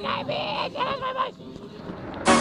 Name is Jesus.